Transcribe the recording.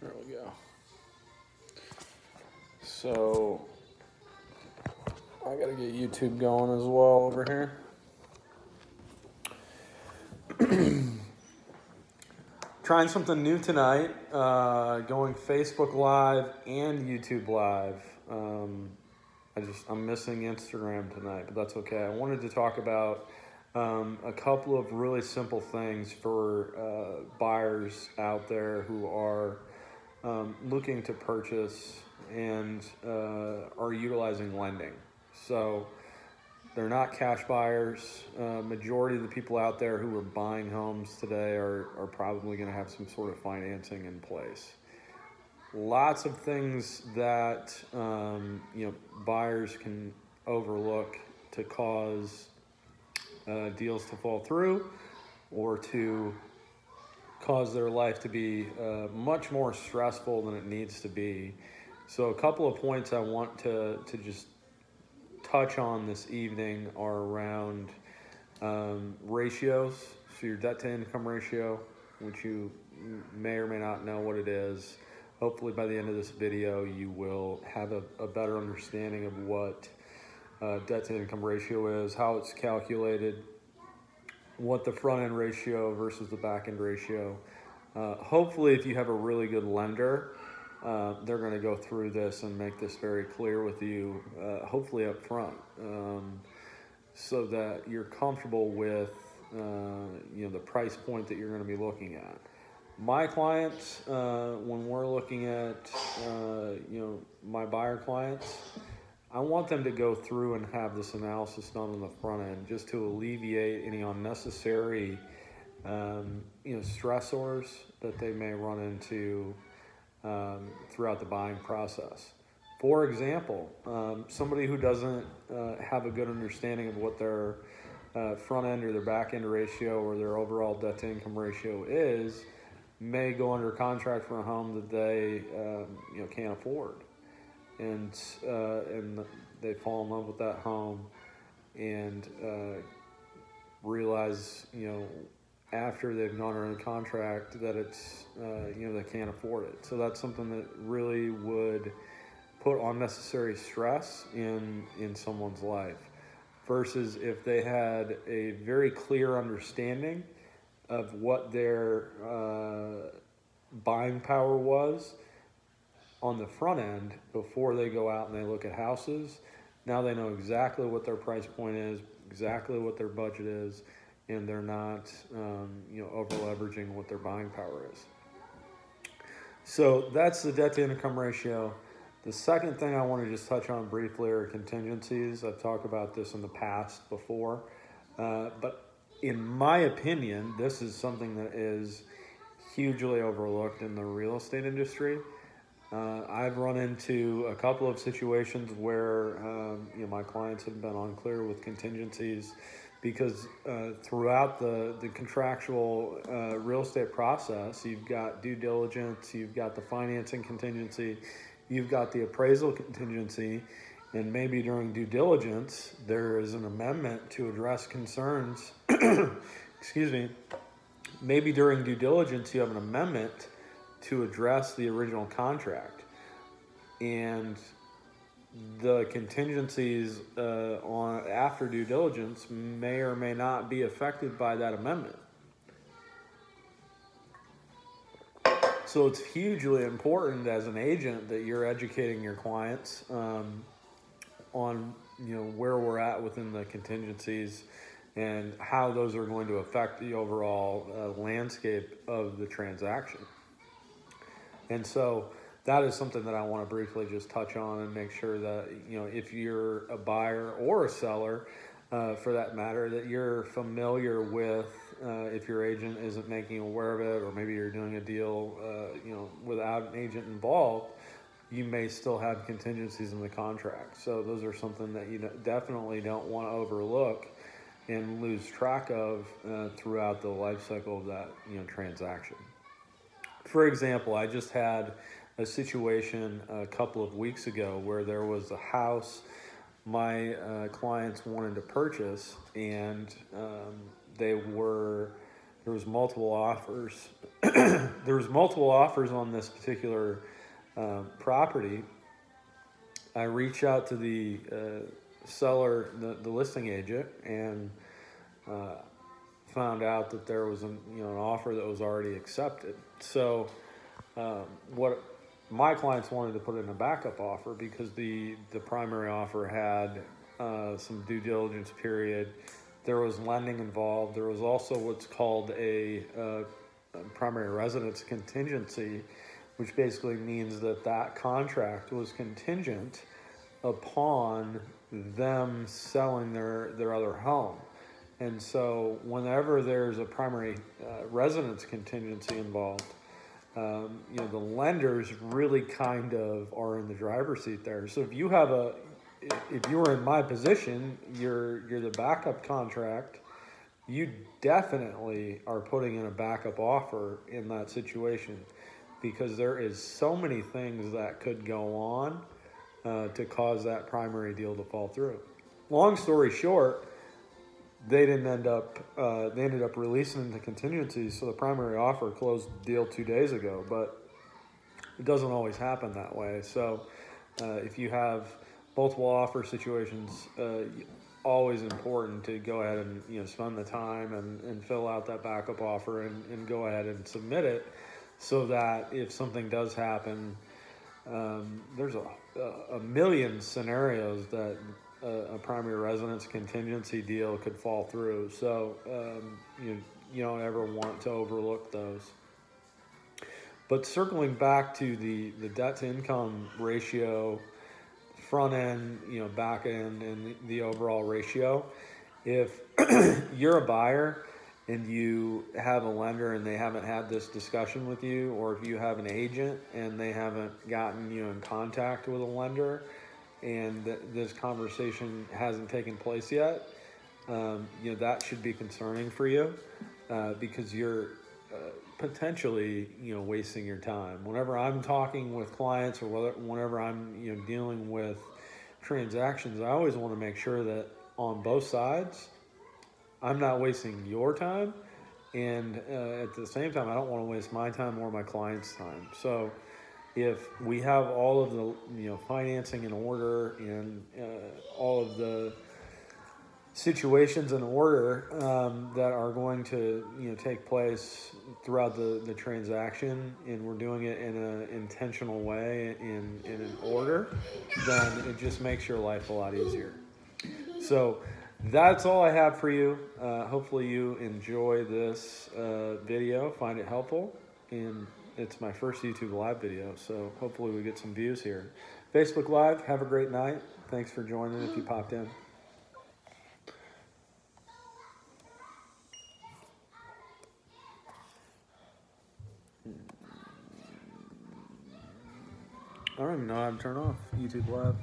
There we go. So I gotta get YouTube going as well over here. Trying something new tonight. Uh, going Facebook Live and YouTube Live. Um, I just I'm missing Instagram tonight, but that's okay. I wanted to talk about um, a couple of really simple things for uh, buyers out there who are um, looking to purchase and uh, are utilizing lending. So they're not cash buyers. Uh, majority of the people out there who are buying homes today are, are probably going to have some sort of financing in place. Lots of things that um, you know buyers can overlook to cause uh, deals to fall through or to cause their life to be uh, much more stressful than it needs to be. So a couple of points I want to, to just touch on this evening are around um, ratios. So your debt to income ratio, which you may or may not know what it is. Hopefully by the end of this video, you will have a, a better understanding of what uh, debt to income ratio is, how it's calculated, what the front end ratio versus the back end ratio. Uh, hopefully, if you have a really good lender, uh, they're going to go through this and make this very clear with you, uh, hopefully up front, um, so that you're comfortable with uh, you know the price point that you're going to be looking at. My clients, uh, when we're looking at uh, you know my buyer clients, I want them to go through and have this analysis done on the front end, just to alleviate any unnecessary um, you know stressors that they may run into um, throughout the buying process. For example, um, somebody who doesn't uh, have a good understanding of what their uh, front end or their back end ratio or their overall debt to income ratio is may go under contract for a home that they um, you know can't afford, and uh, and they fall in love with that home and uh, realize you know after they've gone under contract that it's uh, you know they can't afford it. So that's something that really would put unnecessary stress in in someone's life. Versus if they had a very clear understanding of what their uh, buying power was on the front end before they go out and they look at houses. Now they know exactly what their price point is, exactly what their budget is, and they're not um, you know over leveraging what their buying power is. So that's the debt to income ratio. The second thing I want to just touch on briefly are contingencies. I've talked about this in the past before, uh, but in my opinion, this is something that is hugely overlooked in the real estate industry. Uh, I've run into a couple of situations where um, you know my clients have been unclear with contingencies because uh, throughout the, the contractual uh, real estate process, you've got due diligence, you've got the financing contingency, you've got the appraisal contingency, and maybe during due diligence, there is an amendment to address concerns. excuse me. Maybe during due diligence, you have an amendment to address the original contract. And the contingencies uh, on after due diligence may or may not be affected by that amendment. So it's hugely important as an agent that you're educating your clients um, on you know where we're at within the contingencies and how those are going to affect the overall uh, landscape of the transaction. And so that is something that I want to briefly just touch on and make sure that you know if you're a buyer or a seller, uh, for that matter, that you're familiar with. Uh, if your agent isn't making you aware of it, or maybe you're doing a deal, uh, you know, without an agent involved, you may still have contingencies in the contract. So those are something that you definitely don't want to overlook and lose track of uh, throughout the life cycle of that you know transaction. For example, I just had a situation a couple of weeks ago where there was a house my uh, clients wanted to purchase, and um, they were there was multiple offers. there was multiple offers on this particular uh, property. I reached out to the uh, seller, the, the listing agent, and uh, found out that there was an you know an offer that was already accepted. So um, what my clients wanted to put in a backup offer because the the primary offer had uh, some due diligence period there was lending involved. There was also what's called a, uh, primary residence contingency, which basically means that that contract was contingent upon them selling their, their other home. And so, whenever there's a primary uh, residence contingency involved, um, you know the lenders really kind of are in the driver's seat there. So if you have a if you were in my position, you're you're the backup contract. You definitely are putting in a backup offer in that situation because there is so many things that could go on uh, to cause that primary deal to fall through. Long story short, they didn't end up. Uh, they ended up releasing the contingencies, so the primary offer closed deal two days ago. But it doesn't always happen that way. So uh, if you have multiple offer situations, uh, always important to go ahead and you know spend the time and, and fill out that backup offer and, and go ahead and submit it so that if something does happen, um, there's a, a million scenarios that a, a, primary residence contingency deal could fall through. So um, you you don't ever want to overlook those. But circling back to the, the debt to income ratio front end, you know, back end, and the overall ratio. If you're a buyer and you have a lender and they haven't had this discussion with you, or if you have an agent and they haven't gotten you in contact with a lender and th- this conversation hasn't taken place yet, um, you know, that should be concerning for you uh, because you're uh, potentially you know wasting your time. Whenever i'm talking with clients or whether, whenever i'm you know dealing with transactions i always want to make sure that on both sides i'm not wasting your time and uh, at the same time i don't want to waste my time or my client's time. So if we have all of the you know financing in order and uh, all of the situations in order um, that are going to you know take place throughout the, the transaction and we're doing it in an intentional way in, in an order then it just makes your life a lot easier. So that's all i have for you. Uh, hopefully you enjoy this uh, video find it helpful and it's my first youtube live video so hopefully we get some views here. Facebook live have a great night. Thanks for joining if you popped in. I don't even know how to turn off. YouTube Live.